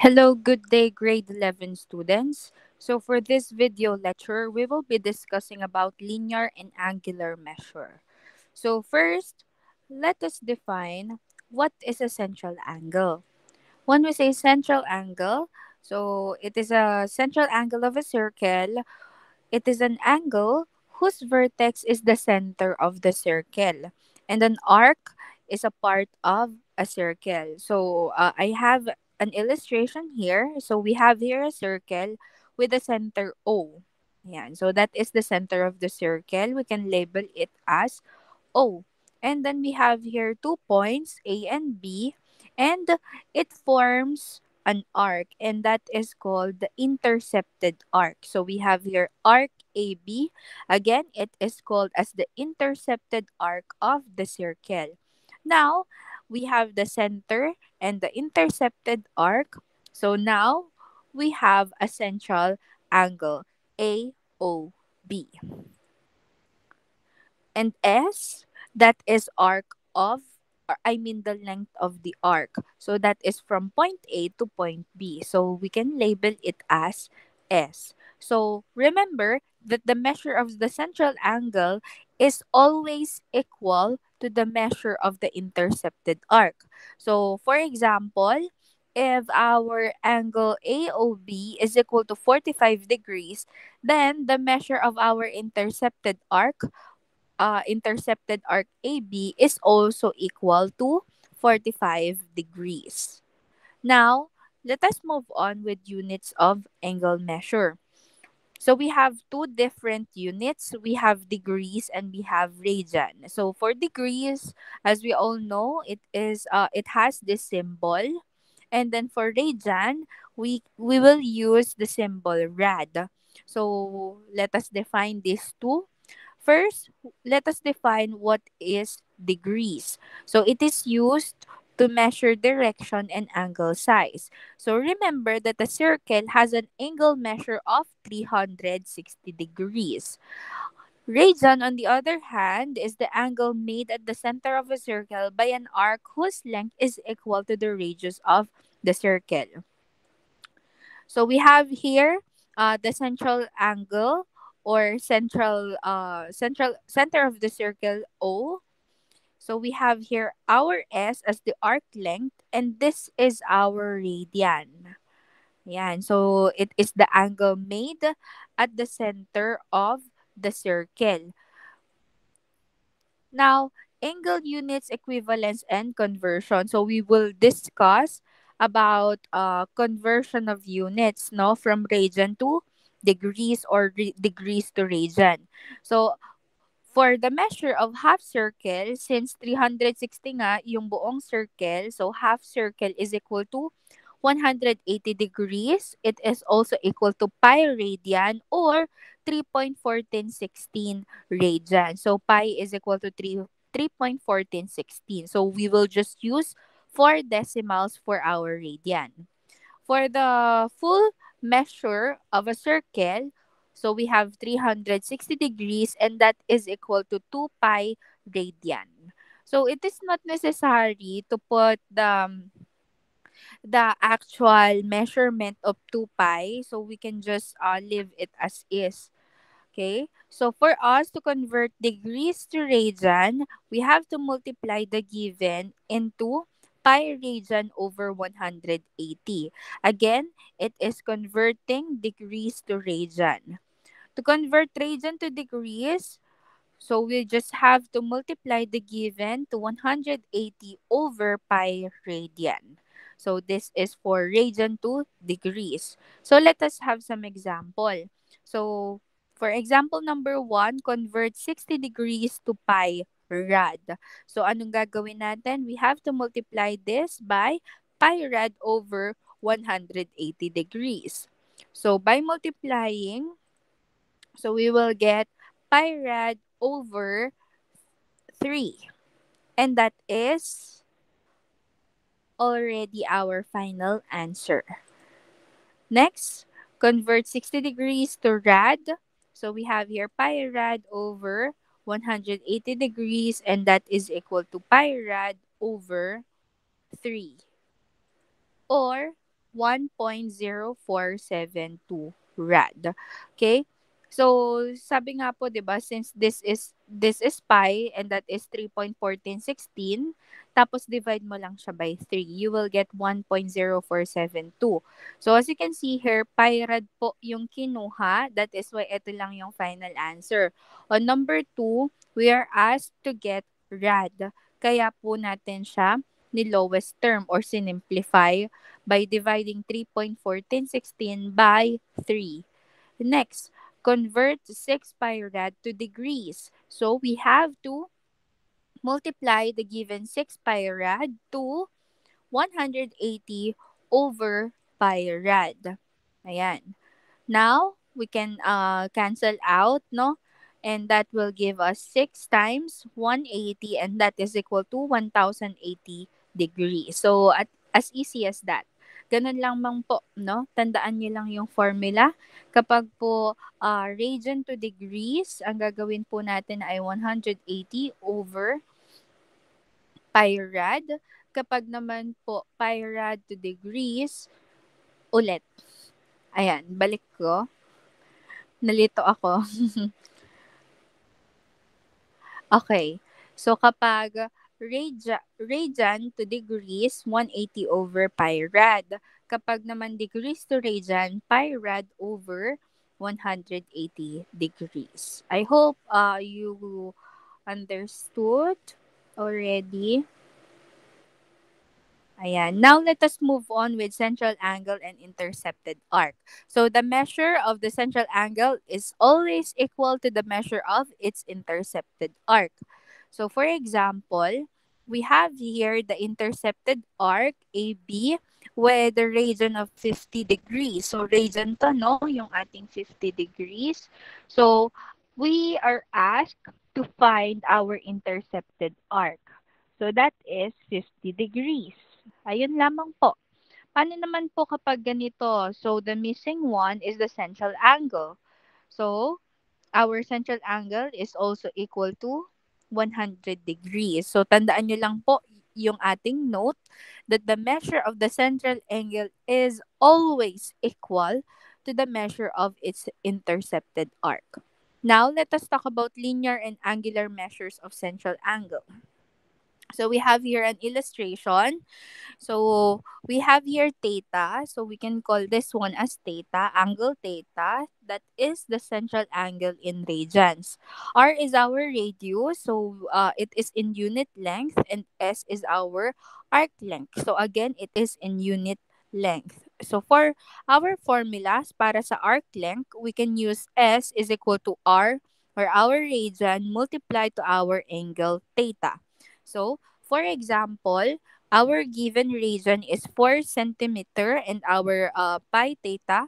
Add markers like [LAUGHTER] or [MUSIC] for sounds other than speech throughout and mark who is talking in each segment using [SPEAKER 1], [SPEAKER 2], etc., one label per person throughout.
[SPEAKER 1] Hello, good day, grade 11 students. So for this video lecture, we will be discussing about linear and angular measure. So first, let us define what is a central angle. When we say central angle, so it is a central angle of a circle. It is an angle whose vertex is the center of the circle. And an arc is a part of a circle. So uh, I have an illustration here. So we have here a circle with a center O. Yeah, so that is the center of the circle. We can label it as O. And then we have here two points, A and B, and it forms an arc, and that is called the intercepted arc. So we have here arc AB. Again, it is called as the intercepted arc of the circle. Now, we have the center and the intercepted arc. So now, we have a central angle, AOB. And S, that is arc of, or I mean the length of the arc. So that is from point A to point B. So we can label it as S. So remember that the measure of the central angle is always equal to the measure of the intercepted arc. So for example, if our angle AOB is equal to 45 degrees, then the measure of our intercepted arc, uh, intercepted arc AB is also equal to 45 degrees. Now, let us move on with units of angle measure. So we have two different units. We have degrees and we have radian. So for degrees, as we all know, it is uh it has this symbol. And then for radian, we we will use the symbol rad. So let us define these two. First, let us define what is degrees. So it is used to measure direction and angle size. So remember that a circle has an angle measure of 360 degrees. Radian, on the other hand, is the angle made at the center of a circle by an arc whose length is equal to the radius of the circle. So we have here uh, the central angle or central uh central center of the circle O. So we have here our S as the arc length and this is our radian. Yan. So it is the angle made at the center of the circle. Now, angle units, equivalence, and conversion. So we will discuss about uh, conversion of units no from radian to degrees or degrees to radian. So for the measure of half circle, since 360 nga yung buong circle, so half circle is equal to 180 degrees. It is also equal to pi radian or 3.1416 radian. So pi is equal to 3 3.1416. So we will just use 4 decimals for our radian. For the full measure of a circle, so we have 360 degrees and that is equal to 2 pi radian. So it is not necessary to put the the actual measurement of 2 pi. So we can just uh, leave it as is. Okay. So for us to convert degrees to radian, we have to multiply the given into pi radian over 180. Again, it is converting degrees to radian. To convert radian to degrees, so we just have to multiply the given to 180 over pi radian. So this is for radian to degrees. So let us have some example. So for example number 1, convert 60 degrees to pi rad. So anong gagawin natin? We have to multiply this by pi rad over 180 degrees. So by multiplying, so we will get pi rad over 3. And that is already our final answer. Next, convert 60 degrees to rad. So we have here pi rad over 180 degrees and that is equal to pi rad over 3. Or 1.0472 rad. Okay? So, sabi nga po, 'di ba, since this is this is pi and that is 3.1416, tapos divide mo lang siya by 3, you will get 1.0472. So, as you can see here, pi rad po yung kinuha. That is why ito lang yung final answer. On number 2, we are asked to get rad. Kaya po natin siya ni lowest term or sinimplify by dividing 3.1416 by 3. Next, convert 6 pi rad to degrees. So we have to multiply the given 6 pi rad to 180 over pi rad. Ayan. Now, we can uh, cancel out, no? And that will give us 6 times 180 and that is equal to 1080 degrees. So, at, as easy as that. Ganun lang mang po, no? Tandaan niyo lang yung formula. Kapag po uh, radian to degrees, ang gagawin po natin ay 180 over pi rad. Kapag naman po pi rad to degrees, ulit. Ayan, balik ko. Nalito ako. [LAUGHS] okay. So, kapag radian, to degrees, 180 over pi rad. Kapag naman degrees to radian, pi rad over 180 degrees. I hope uh, you understood already. Ayan. Now, let us move on with central angle and intercepted arc. So, the measure of the central angle is always equal to the measure of its intercepted arc. So, for example, we have here the intercepted arc AB with the radian of 50 degrees. So, radian to, no? Yung ating 50 degrees. So, we are asked to find our intercepted arc. So, that is 50 degrees. Ayun lamang po. Paano naman po kapag ganito? So, the missing one is the central angle. So, our central angle is also equal to 100 degrees. So, tandaan nyo lang po yung ating note that the measure of the central angle is always equal to the measure of its intercepted arc. Now, let us talk about linear and angular measures of central angle. So we have here an illustration. So we have here theta. So we can call this one as theta, angle theta. That is the central angle in radians. R is our radius. So uh, it is in unit length and S is our arc length. So again, it is in unit length. So for our formulas para sa arc length, we can use S is equal to R or our radian multiplied to our angle theta. So, for example, our given region is 4 centimeter and our uh, pi theta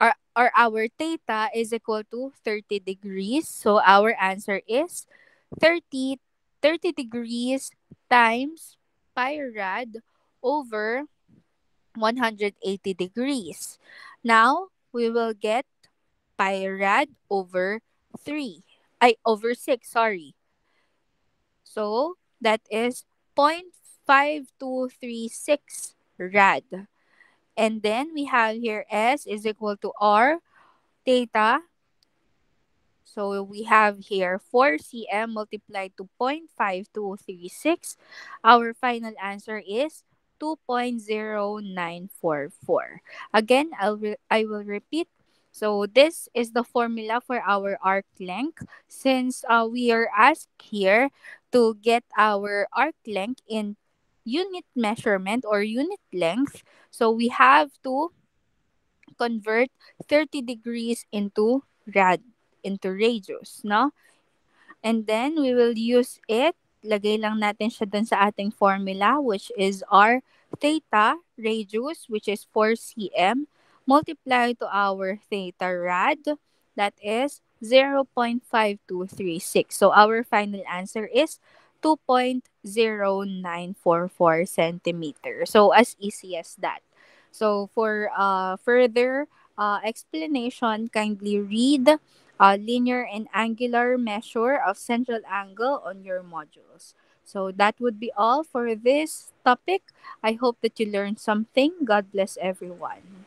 [SPEAKER 1] or, or our theta is equal to 30 degrees. So, our answer is 30, 30 degrees times pi rad over 180 degrees. Now, we will get pi rad over 3. I over 6, sorry. So, that is 0.5236 rad. And then we have here S is equal to R theta. So we have here 4 cm multiplied to 0.5236. Our final answer is 2.0944. Again, I'll I will repeat so this is the formula for our arc length. Since uh, we are asked here to get our arc length in unit measurement or unit length, so we have to convert 30 degrees into rad, into radius, no? And then we will use it. Lagay lang natin siya dun sa ating formula, which is r theta radius, which is 4 cm multiply to our theta rad, that is 0.5236. So our final answer is 2.0944 centimeter. So as easy as that. So for uh, further uh, explanation, kindly read uh, linear and angular measure of central angle on your modules. So that would be all for this topic. I hope that you learned something. God bless everyone.